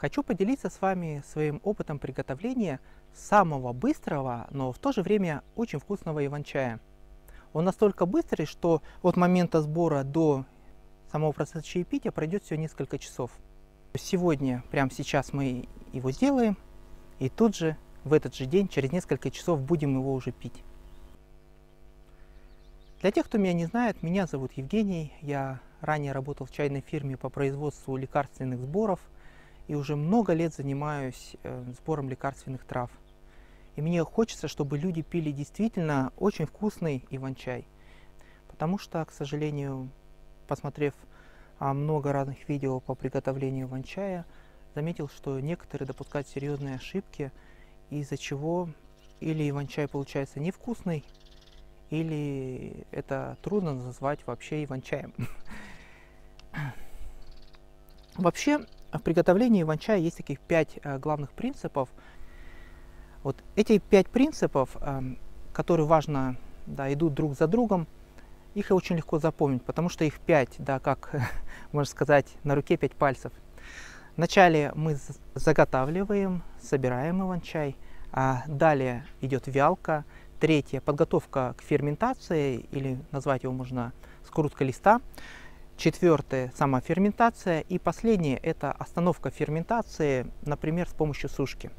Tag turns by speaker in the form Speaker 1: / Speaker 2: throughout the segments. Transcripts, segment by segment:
Speaker 1: Хочу поделиться с вами своим опытом приготовления самого быстрого, но в то же время очень вкусного иван-чая. Он настолько быстрый, что от момента сбора до самого процесса чаепития пройдет всего несколько часов. Сегодня, прямо сейчас мы его сделаем, и тут же, в этот же день, через несколько часов будем его уже пить. Для тех, кто меня не знает, меня зовут Евгений. Я ранее работал в чайной фирме по производству лекарственных сборов – и уже много лет занимаюсь э, сбором лекарственных трав. И мне хочется, чтобы люди пили действительно очень вкусный иван-чай. Потому что, к сожалению, посмотрев а, много разных видео по приготовлению иван-чая, заметил, что некоторые допускают серьезные ошибки, из-за чего или иван-чай получается невкусный, или это трудно назвать вообще иван-чаем. Вообще, в приготовлении иван-чая есть таких пять э, главных принципов. Вот эти пять принципов, э, которые важно, да, идут друг за другом, их очень легко запомнить, потому что их пять, да, как можно сказать, на руке пять пальцев. Вначале мы заготавливаем, собираем иван-чай, а далее идет вялка, третье подготовка к ферментации или назвать его можно скрутка листа, Четвертое – сама ферментация. И последнее – это остановка ферментации, например, с помощью сушки.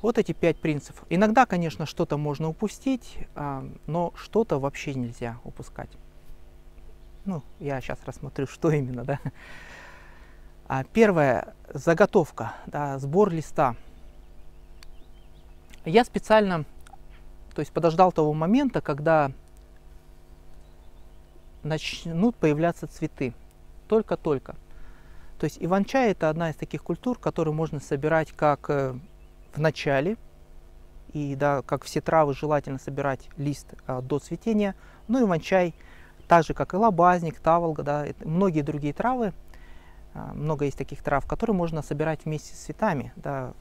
Speaker 1: Вот эти пять принципов. Иногда, конечно, что-то можно упустить, а, но что-то вообще нельзя упускать. Ну, я сейчас рассмотрю, что именно, да. А первое – заготовка, да, сбор листа. Я специально, то есть подождал того момента, когда начнут появляться цветы. Только-только. То есть иван-чай это одна из таких культур, которую можно собирать как э, в начале, и да, как все травы желательно собирать лист а, до цветения. Ну, иван-чай, так же как и лобазник, таволга, да, многие другие травы, а, много есть таких трав, которые можно собирать вместе с цветами да,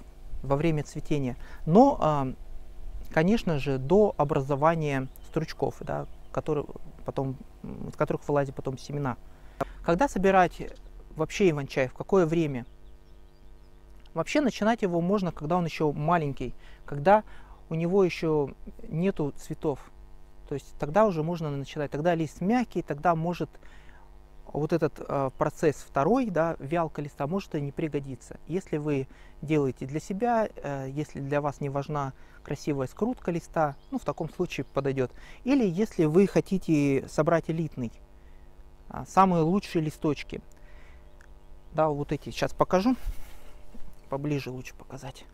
Speaker 1: во время цветения. Но, а, конечно же, до образования стручков, да, которые потом, из которых вылазят потом семена. Когда собирать вообще иван-чай, в какое время? Вообще начинать его можно, когда он еще маленький, когда у него еще нету цветов. То есть тогда уже можно начинать, тогда лист мягкий, тогда может вот этот э, процесс второй, да, вялка листа, может и не пригодиться. Если вы делаете для себя, э, если для вас не важна красивая скрутка листа, ну, в таком случае подойдет. Или если вы хотите собрать элитный, э, самые лучшие листочки. Да, вот эти сейчас покажу, поближе лучше показать.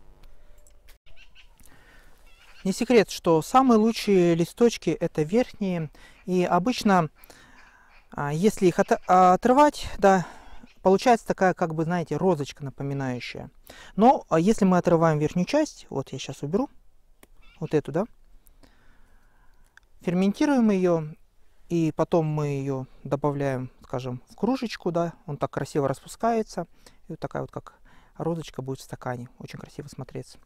Speaker 1: Не секрет, что самые лучшие листочки это верхние, и обычно если их а, отрывать, да, получается такая, как бы, знаете, розочка напоминающая. Но а, если мы отрываем верхнюю часть, вот я сейчас уберу, вот эту, да, ферментируем ее, и потом мы ее добавляем, скажем, в кружечку, да, он так красиво распускается, и вот такая вот как розочка будет в стакане, очень красиво смотреться.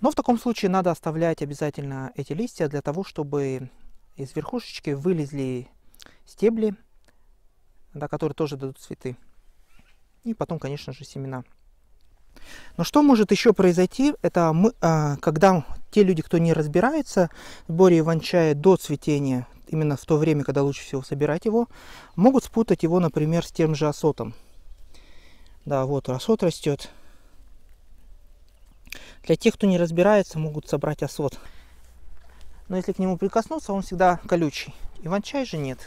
Speaker 1: Но в таком случае надо оставлять обязательно эти листья для того, чтобы из верхушечки вылезли стебли, да, которые тоже дадут цветы. И потом, конечно же, семена. Но что может еще произойти, это мы, а, когда те люди, кто не разбирается в сборе иван-чая до цветения, именно в то время, когда лучше всего собирать его, могут спутать его, например, с тем же осотом. Да, вот осот растет. Для тех, кто не разбирается, могут собрать осот. Но если к нему прикоснуться, он всегда колючий. Иван-чай же нет.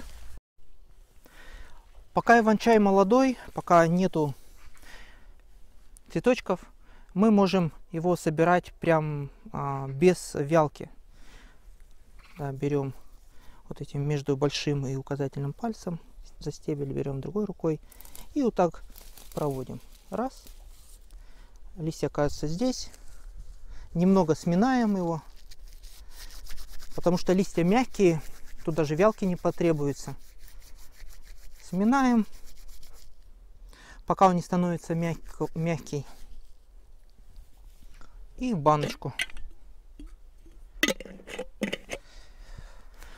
Speaker 1: Пока иван-чай молодой, пока нету цветочков, мы можем его собирать прям а, без вялки. Да, берем вот этим между большим и указательным пальцем за стебель, берем другой рукой и вот так проводим. Раз. Листья оказывается здесь. Немного сминаем его, потому что листья мягкие, тут даже вялки не потребуется сминаем, пока он не становится мягко, мягкий. И в баночку.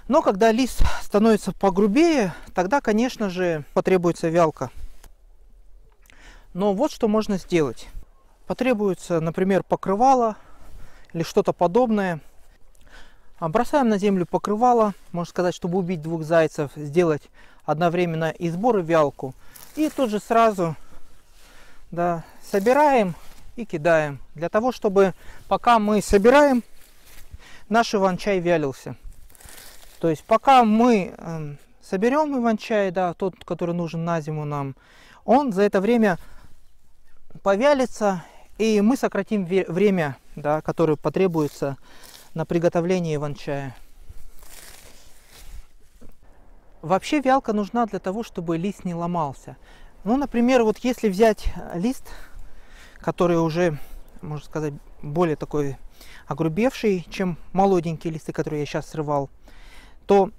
Speaker 1: Но когда лист становится погрубее, тогда, конечно же, потребуется вялка. Но вот что можно сделать. Потребуется, например, покрывало или что-то подобное. Бросаем на землю покрывало, можно сказать, чтобы убить двух зайцев, сделать одновременно и сбор, и вялку. И тут же сразу да, собираем и кидаем. Для того, чтобы пока мы собираем, наш иван-чай вялился. То есть пока мы э, соберем иван-чай, да, тот, который нужен на зиму нам, он за это время повялится, и мы сократим время, да, которое потребуется на приготовление иван-чая. Вообще вялка нужна для того, чтобы лист не ломался. Ну, например, вот если взять лист, который уже, можно сказать, более такой огрубевший, чем молоденькие листы, которые я сейчас срывал, то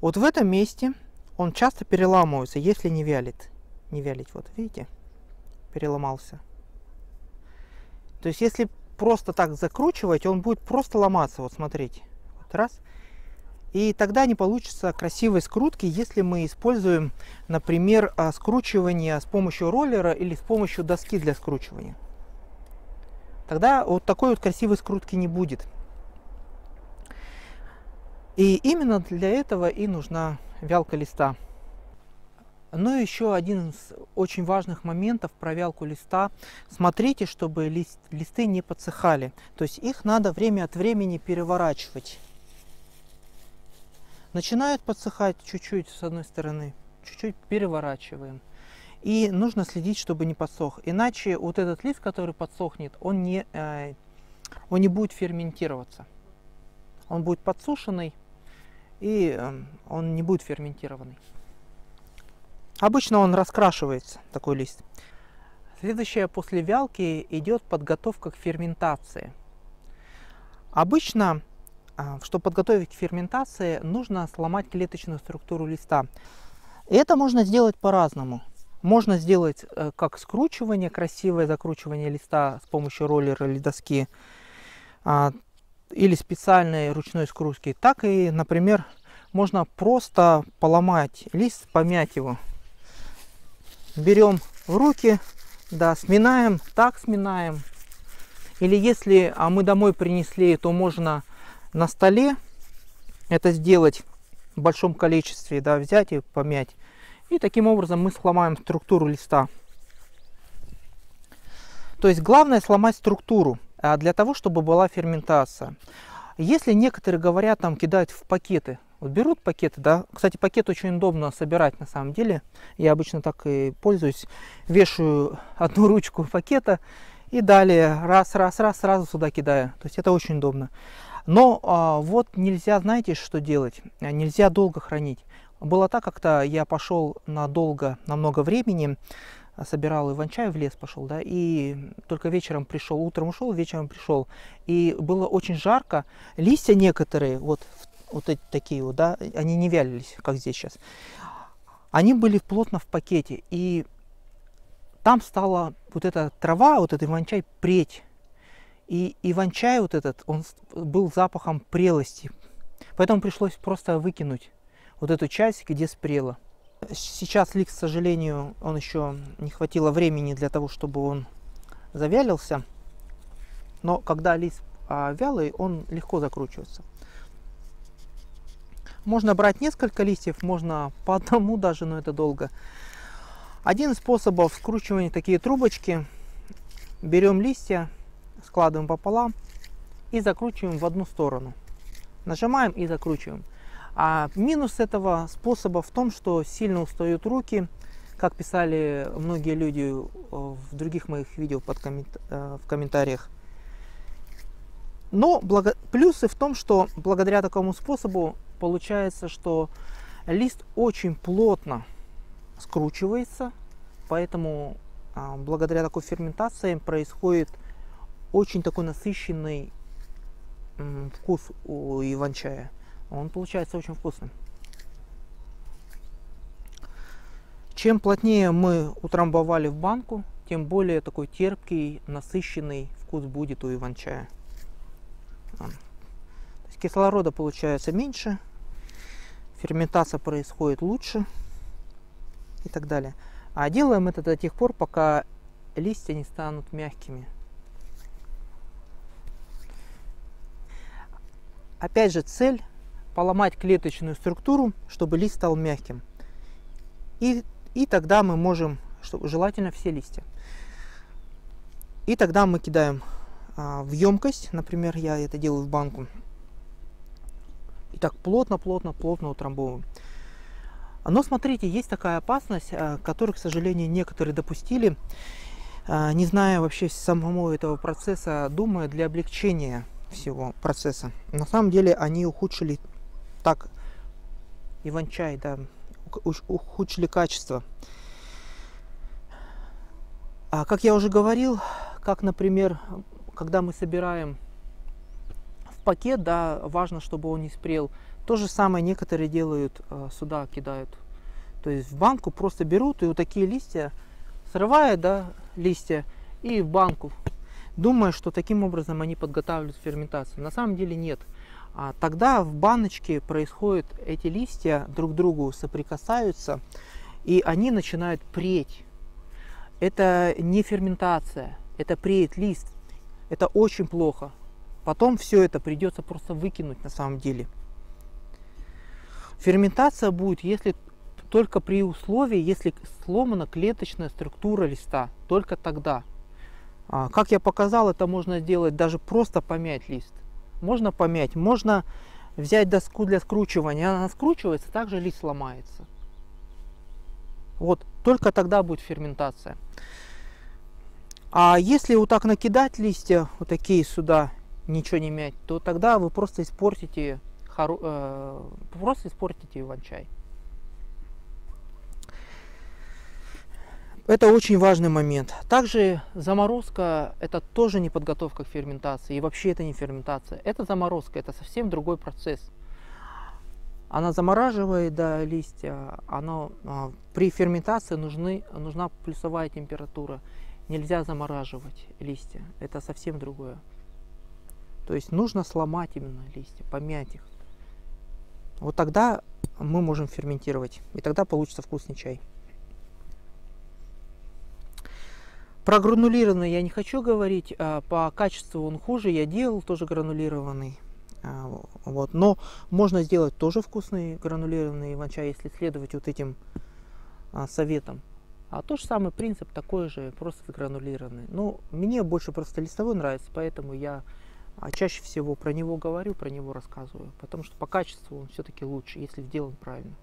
Speaker 1: вот в этом месте он часто переламывается, если не вялит. Не вялить, вот видите, переломался. То есть если просто так закручивать, он будет просто ломаться. Вот смотрите. Вот раз. И тогда не получится красивой скрутки, если мы используем, например, а, скручивание с помощью роллера или с помощью доски для скручивания. Тогда вот такой вот красивой скрутки не будет. И именно для этого и нужна вялка листа. Но еще один из очень важных моментов про вялку листа. Смотрите, чтобы лист, листы не подсыхали. То есть их надо время от времени переворачивать. Начинают подсыхать чуть-чуть с одной стороны, чуть-чуть переворачиваем. И нужно следить, чтобы не подсох. Иначе вот этот лист, который подсохнет, он не, э, он не будет ферментироваться. Он будет подсушенный, и э, он не будет ферментированный. Обычно он раскрашивается, такой лист. Следующее после вялки идет подготовка к ферментации. Обычно, а, чтобы подготовить к ферментации, нужно сломать клеточную структуру листа. Это можно сделать по-разному. Можно сделать э, как скручивание, красивое закручивание листа с помощью роллера или доски, а, или специальной ручной скрутки, так и, например, можно просто поломать лист, помять его берем в руки, да, сминаем, так сминаем. Или если а мы домой принесли, то можно на столе это сделать в большом количестве, да, взять и помять. И таким образом мы сломаем структуру листа. То есть главное сломать структуру а для того, чтобы была ферментация. Если некоторые говорят, там кидают в пакеты, вот берут пакеты, да. Кстати, пакет очень удобно собирать на самом деле. Я обычно так и пользуюсь. Вешаю одну ручку пакета и далее раз, раз, раз, сразу сюда кидаю. То есть это очень удобно. Но а, вот нельзя, знаете, что делать? Нельзя долго хранить. Было так, как-то я пошел надолго, на много времени, собирал иван-чай в лес пошел, да, и только вечером пришел, утром ушел, вечером пришел. И было очень жарко. Листья некоторые, вот в вот эти такие вот, да, они не вялились, как здесь сейчас. Они были плотно в пакете, и там стала вот эта трава, вот этот иван-чай преть. И иван-чай вот этот, он был запахом прелости. Поэтому пришлось просто выкинуть вот эту часть, где спрело. Сейчас лик, к сожалению, он еще не хватило времени для того, чтобы он завялился. Но когда лист а, вялый, он легко закручивается. Можно брать несколько листьев, можно по одному даже, но это долго. Один из способов скручивания такие трубочки. Берем листья, складываем пополам и закручиваем в одну сторону. Нажимаем и закручиваем. А минус этого способа в том, что сильно устают руки, как писали многие люди э, в других моих видео под коммент... Э, в комментариях. Но благо... плюсы в том, что благодаря такому способу получается, что лист очень плотно скручивается, поэтому а, благодаря такой ферментации происходит очень такой насыщенный вкус у иван-чая. Он получается очень вкусным. Чем плотнее мы утрамбовали в банку, тем более такой терпкий, насыщенный вкус будет у иван-чая. Кислорода получается меньше, ферментация происходит лучше и так далее. А делаем это до тех пор, пока листья не станут мягкими. Опять же, цель поломать клеточную структуру, чтобы лист стал мягким. И, и тогда мы можем, что, желательно все листья. И тогда мы кидаем а, в емкость, например, я это делаю в банку. И так плотно, плотно, плотно утрамбовываем. Но смотрите, есть такая опасность, а, которую, к сожалению, некоторые допустили, а, не зная вообще самого этого процесса, думая для облегчения всего процесса. На самом деле они ухудшили так Иван-чай, да, ухудшили качество. А как я уже говорил, как, например, когда мы собираем пакет, да, важно, чтобы он не спрел. То же самое некоторые делают, э, сюда кидают. То есть в банку просто берут и вот такие листья срывают, да, листья и в банку думая, что таким образом они подготавливают ферментацию. На самом деле нет. А тогда в баночке происходит, эти листья друг к другу соприкасаются, и они начинают преть. Это не ферментация, это преет лист. Это очень плохо. Потом все это придется просто выкинуть на самом деле. Ферментация будет, если только при условии, если сломана клеточная структура листа, только тогда. А, как я показал, это можно сделать даже просто помять лист. Можно помять, можно взять доску для скручивания, она скручивается, также лист сломается. Вот, только тогда будет ферментация. А если вот так накидать листья, вот такие сюда, ничего не мять, то тогда вы просто испортите, э, просто испортите иван-чай. Это очень важный момент. Также заморозка – это тоже не подготовка к ферментации. И вообще это не ферментация. Это заморозка, это совсем другой процесс. Она замораживает да, листья. Оно, а, при ферментации нужны, нужна плюсовая температура. Нельзя замораживать листья. Это совсем другое. То есть нужно сломать именно листья, помять их. Вот тогда мы можем ферментировать. И тогда получится вкусный чай. Про гранулированный я не хочу говорить, а по качеству он хуже, я делал тоже гранулированный. А, вот. Но можно сделать тоже вкусный гранулированный иван-чай, если следовать вот этим а, советам. А тот же самый принцип такой же, просто гранулированный. Но мне больше просто листовой нравится, поэтому я а, чаще всего про него говорю, про него рассказываю. Потому что по качеству он все-таки лучше, если сделан правильно.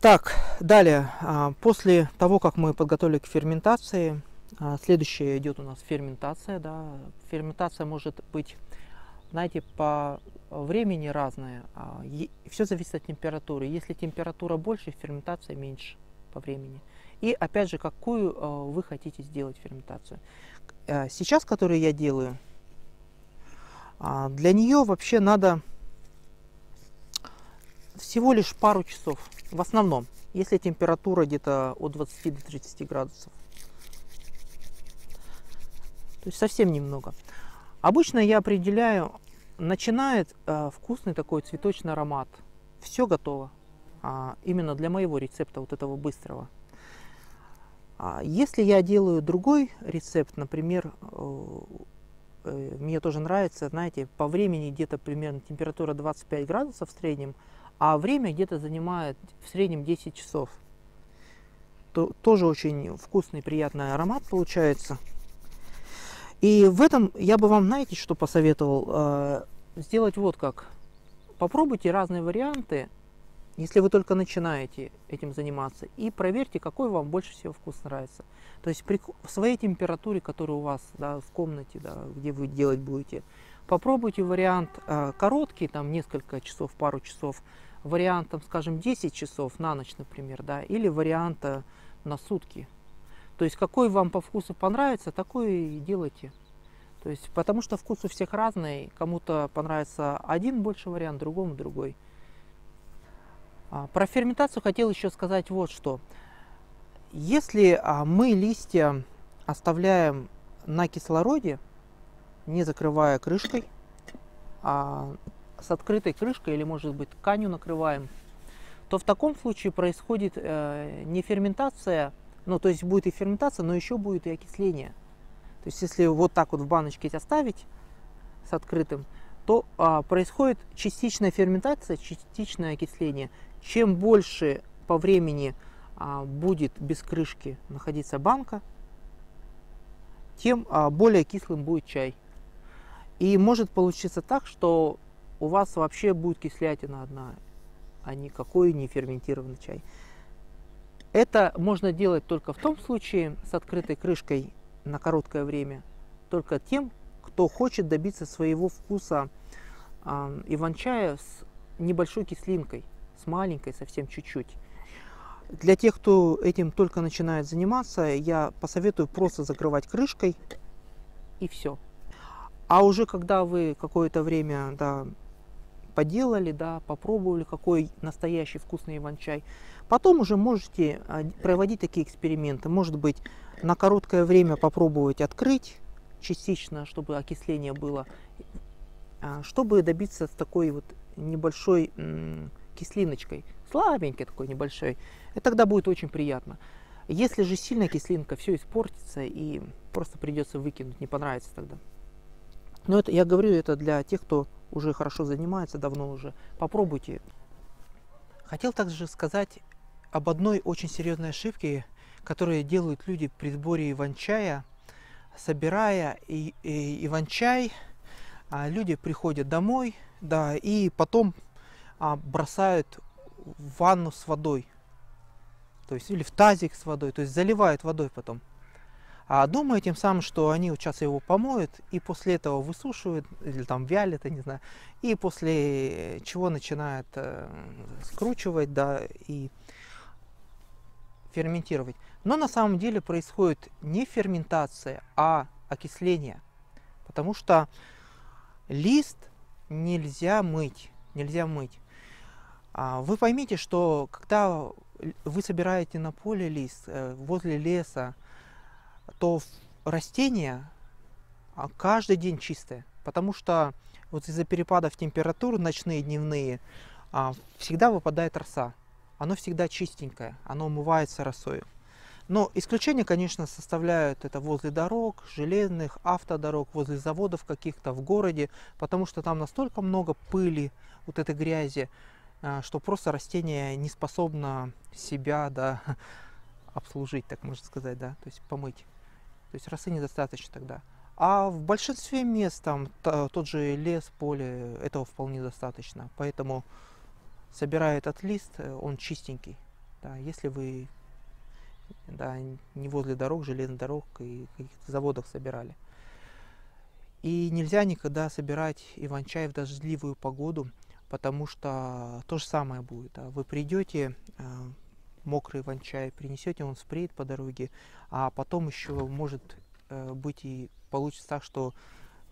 Speaker 1: Так, далее, а, после того, как мы подготовили к ферментации, а, следующее идет у нас ферментация. Да. Ферментация может быть, знаете, по времени разная. А, Все зависит от температуры. Если температура больше, ферментация меньше по времени. И опять же, какую вы хотите сделать ферментацию. Сейчас, которую я делаю, для нее вообще надо всего лишь пару часов. В основном, если температура где-то от 20 до 30 градусов. То есть совсем немного. Обычно я определяю, начинает э, вкусный такой цветочный аромат. Все готово. А, именно для моего рецепта, вот этого быстрого. А если я делаю другой рецепт, например, э, э, мне тоже нравится, знаете, по времени где-то примерно температура 25 градусов в среднем, а время где-то занимает в среднем 10 часов. То, тоже очень вкусный, приятный аромат получается. И в этом я бы вам, знаете, что посоветовал? Э, сделать вот как. Попробуйте разные варианты, если вы только начинаете этим заниматься, и проверьте, какой вам больше всего вкус нравится. То есть при своей температуре, которая у вас да, в комнате, да, где вы делать будете, попробуйте вариант э, короткий, там несколько часов, пару часов, вариантом, скажем, 10 часов на ночь, например, да, или варианта на сутки. То есть какой вам по вкусу понравится, такой и делайте. То есть, потому что вкус у всех разный, кому-то понравится один больше вариант, другому другой. А, про ферментацию хотел еще сказать вот что. Если а, мы листья оставляем на кислороде, не закрывая крышкой, а с открытой крышкой или может быть тканью накрываем, то в таком случае происходит э, не ферментация, ну то есть будет и ферментация, но еще будет и окисление. То есть если вот так вот в баночке оставить с открытым, то а, происходит частичная ферментация, частичное окисление. Чем больше по времени а, будет без крышки находиться банка, тем а, более кислым будет чай. И может получиться так, что у вас вообще будет кислятина одна, а никакой не ферментированный чай. Это можно делать только в том случае с открытой крышкой на короткое время, только тем, кто хочет добиться своего вкуса э, иван-чая с небольшой кислинкой, с маленькой, совсем чуть-чуть. Для тех, кто этим только начинает заниматься, я посоветую просто закрывать крышкой и все. А уже когда вы какое-то время да, поделали, да, попробовали, какой настоящий вкусный иван-чай, потом уже можете а, проводить такие эксперименты. Может быть, на короткое время попробовать открыть частично, чтобы окисление было, а, чтобы добиться такой вот небольшой кислиночкой, слабенькой такой небольшой, и тогда будет очень приятно. Если же сильная кислинка, все испортится и просто придется выкинуть, не понравится тогда. Но это, я говорю это для тех, кто уже хорошо занимается, давно уже. Попробуйте. Хотел также сказать об одной очень серьезной ошибке, которую делают люди при сборе иван-чая. Собирая и, и, иван-чай, а, люди приходят домой, да, и потом а, бросают в ванну с водой. То есть или в тазик с водой, то есть заливают водой потом. А думаю тем самым, что они вот сейчас его помоют и после этого высушивают или там вялят, я не знаю, и после чего начинают э, скручивать, да, и ферментировать. Но на самом деле происходит не ферментация, а окисление. Потому что лист нельзя мыть. Нельзя мыть. А вы поймите, что когда вы собираете на поле лист, э, возле леса, то растение а, каждый день чистое. Потому что вот из-за перепадов температур ночные, дневные, а, всегда выпадает роса оно всегда чистенькое, оно умывается росою. Но исключение, конечно, составляют это возле дорог, железных, автодорог, возле заводов каких-то в городе, потому что там настолько много пыли, вот этой грязи, что просто растение не способно себя да, обслужить, так можно сказать, да, то есть помыть. То есть росы недостаточно тогда. А в большинстве мест, там тот же лес, поле, этого вполне достаточно. Поэтому собирая этот лист, э, он чистенький. Да, если вы да, не возле дорог, железных дорог и каких-то заводов собирали. И нельзя никогда собирать иван-чай в дождливую погоду, потому что то же самое будет. Вы придете, э, мокрый иван-чай, принесете, он спреет по дороге, а потом еще может э, быть и получится так, что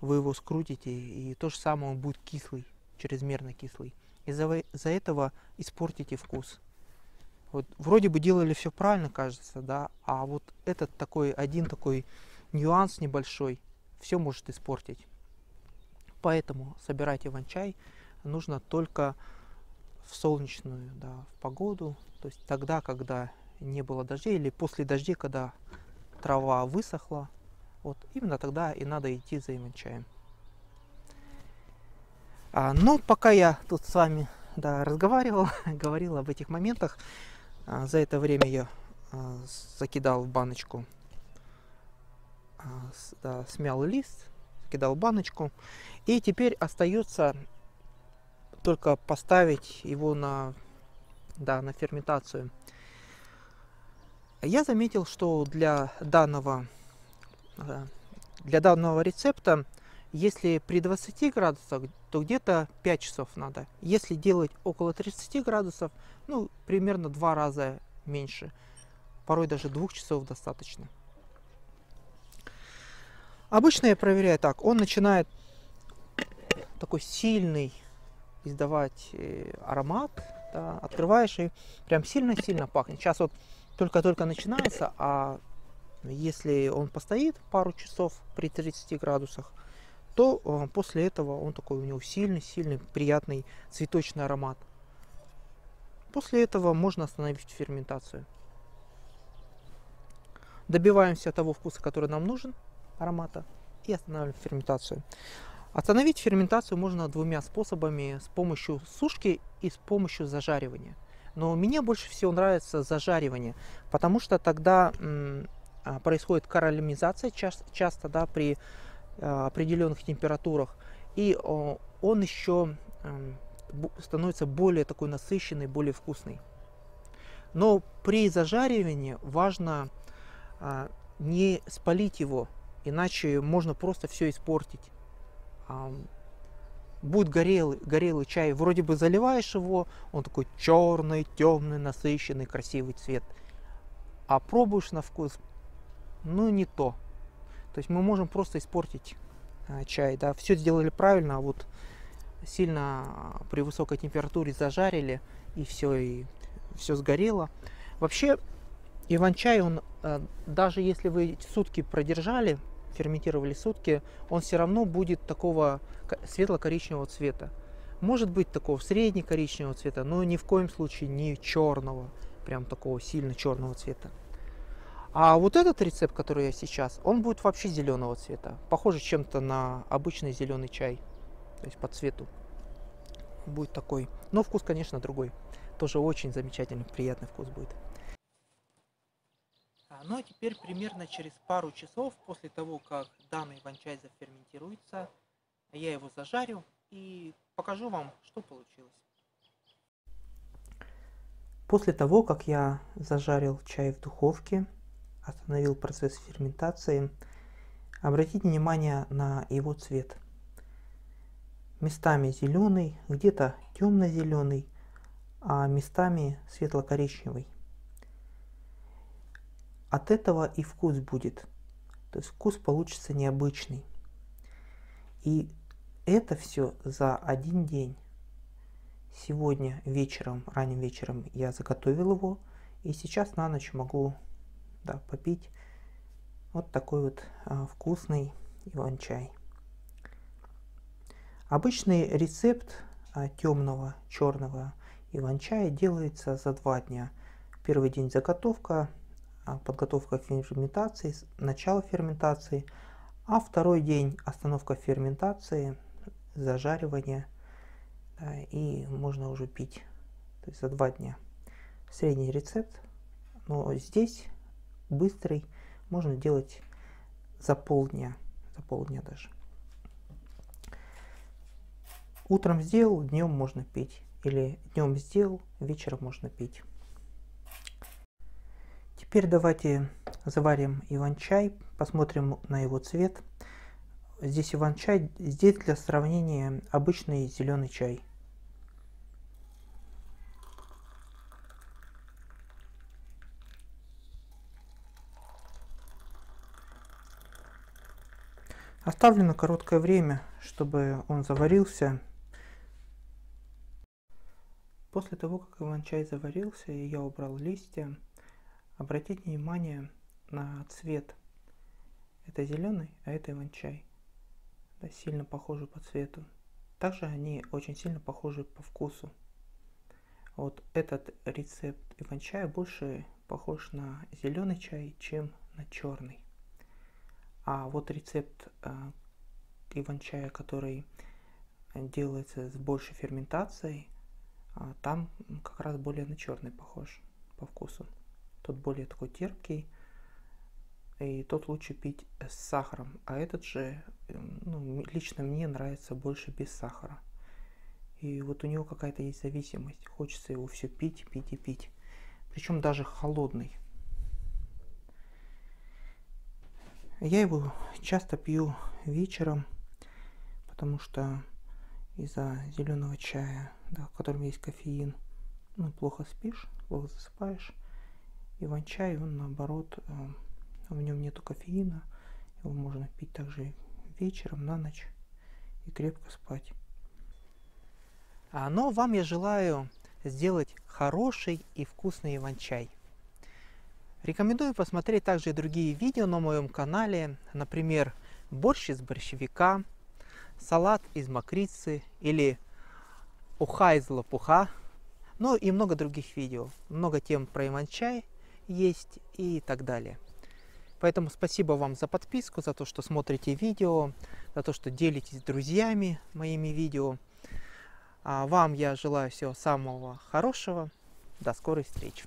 Speaker 1: вы его скрутите, и то же самое он будет кислый, чрезмерно кислый из-за из этого испортите вкус. Вот вроде бы делали все правильно, кажется, да, а вот этот такой один такой нюанс небольшой все может испортить. Поэтому собирайте ван-чай нужно только в солнечную, да, в погоду, то есть тогда, когда не было дождей или после дождей, когда трава высохла, вот именно тогда и надо идти за иван-чаем. А, ну, пока я тут с вами да, разговаривал, говорил об этих моментах, а, за это время я а, закидал в баночку, а, с, да, смял лист, закидал в баночку. И теперь остается только поставить его на, да, на ферментацию. Я заметил, что для данного, а, для данного рецепта если при 20 градусах, то где-то 5 часов надо. Если делать около 30 градусов, ну, примерно два раза меньше. Порой даже двух часов достаточно. Обычно я проверяю так. Он начинает такой сильный издавать э, аромат. Да, открываешь и прям сильно-сильно пахнет. Сейчас вот только-только начинается, а если он постоит пару часов при 30 градусах, то э, после этого он такой у него сильный, сильный, приятный цветочный аромат. После этого можно остановить ферментацию. Добиваемся того вкуса, который нам нужен, аромата, и останавливаем ферментацию. Остановить ферментацию можно двумя способами, с помощью сушки и с помощью зажаривания. Но мне больше всего нравится зажаривание, потому что тогда а, происходит карамелизация часто, часто да, при а, определенных температурах, и он еще становится более такой насыщенный, более вкусный. Но при зажаривании важно а, не спалить его, иначе можно просто все испортить. Будет горелый, горелый чай, вроде бы заливаешь его, он такой черный, темный, насыщенный, красивый цвет. А пробуешь на вкус, ну не то. То есть мы можем просто испортить а, чай, да, все сделали правильно, а вот сильно а, при высокой температуре зажарили, и все, и все сгорело. Вообще, иван-чай, он, а, даже если вы сутки продержали, ферментировали сутки, он все равно будет такого светло-коричневого цвета. Может быть такого средне-коричневого цвета, но ни в коем случае не черного, прям такого сильно черного цвета. А вот этот рецепт, который я сейчас, он будет вообще зеленого цвета. Похоже чем-то на обычный зеленый чай. То есть по цвету будет такой. Но вкус, конечно, другой. Тоже очень замечательный, приятный вкус будет. Ну а теперь примерно через пару часов после того, как данный иван-чай заферментируется, я его зажарю и покажу вам, что получилось. После того, как я зажарил чай в духовке, остановил процесс ферментации, обратите внимание на его цвет – местами зеленый, где-то темно-зеленый, а местами светло-коричневый. От этого и вкус будет. То есть вкус получится необычный. И это все за один день. Сегодня вечером, ранним вечером я заготовил его. И сейчас на ночь могу да, попить вот такой вот а, вкусный иван-чай. Обычный рецепт а, темного черного иван-чая делается за два дня. Первый день заготовка, а, подготовка ферментации, начало ферментации, а второй день остановка ферментации, зажаривание, да, и можно уже пить. То есть за два дня. Средний рецепт, но здесь быстрый, можно делать за полдня, за полдня даже. Утром сделал, днем можно пить. Или днем сделал, вечером можно пить. Теперь давайте заварим иван-чай, посмотрим на его цвет. Здесь иван-чай, здесь для сравнения обычный зеленый чай. Оставлю короткое время, чтобы он заварился После того, как иван-чай заварился я убрал листья, обратите внимание на цвет. Это зеленый, а это иван-чай. Да, сильно похожи по цвету. Также они очень сильно похожи по вкусу. Вот этот рецепт иван-чая больше похож на зеленый чай, чем на черный. А вот рецепт э, иван-чая, который делается с большей ферментацией, а там как раз более на черный похож по вкусу. Тот более такой терпкий, и тот лучше пить с сахаром. А этот же, эм, ну, лично мне нравится больше без сахара. И вот у него какая-то есть зависимость. Хочется его все пить, пить и пить. Причем даже холодный. Я его часто пью вечером, потому что из-за зеленого чая, да, в котором есть кофеин, ну, плохо спишь, плохо засыпаешь. Иван-чай, он наоборот, э, в нем нету кофеина, его можно пить также вечером, на ночь и крепко спать. А, но вам я желаю сделать хороший и вкусный иван-чай. Рекомендую посмотреть также и другие видео на моем канале, например, борщ из борщевика, салат из мокрицы или уха из лопуха. Ну и много других видео. Много тем про Иван-чай есть и так далее. Поэтому спасибо вам за подписку, за то, что смотрите видео, за то, что делитесь с друзьями моими видео. А вам я желаю всего самого хорошего. До скорой встречи.